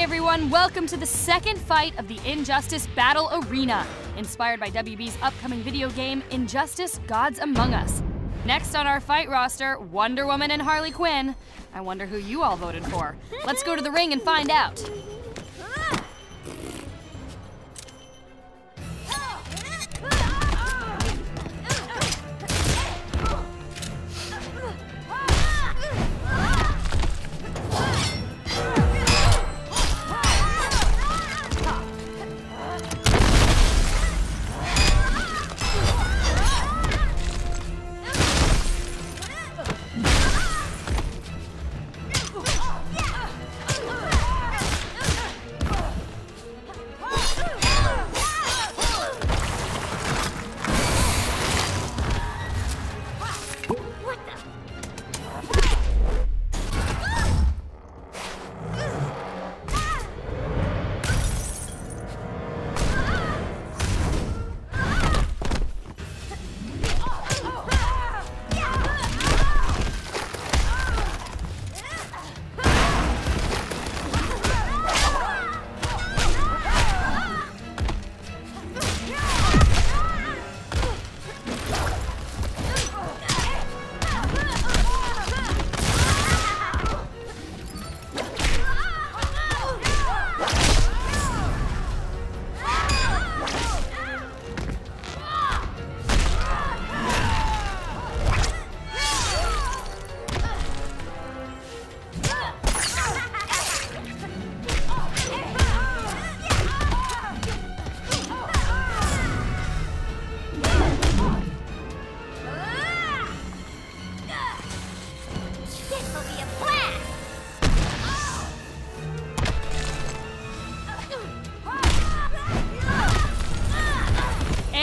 Everyone, welcome to the second fight of the Injustice Battle Arena, inspired by WB's upcoming video game Injustice Gods Among Us. Next on our fight roster, Wonder Woman and Harley Quinn. I wonder who you all voted for. Let's go to the ring and find out.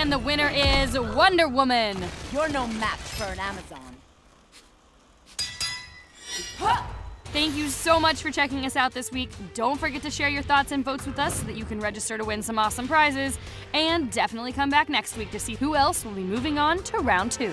And the winner is Wonder Woman. You're no match for an Amazon. Thank you so much for checking us out this week. Don't forget to share your thoughts and votes with us so that you can register to win some awesome prizes. And definitely come back next week to see who else will be moving on to round two.